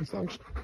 essentially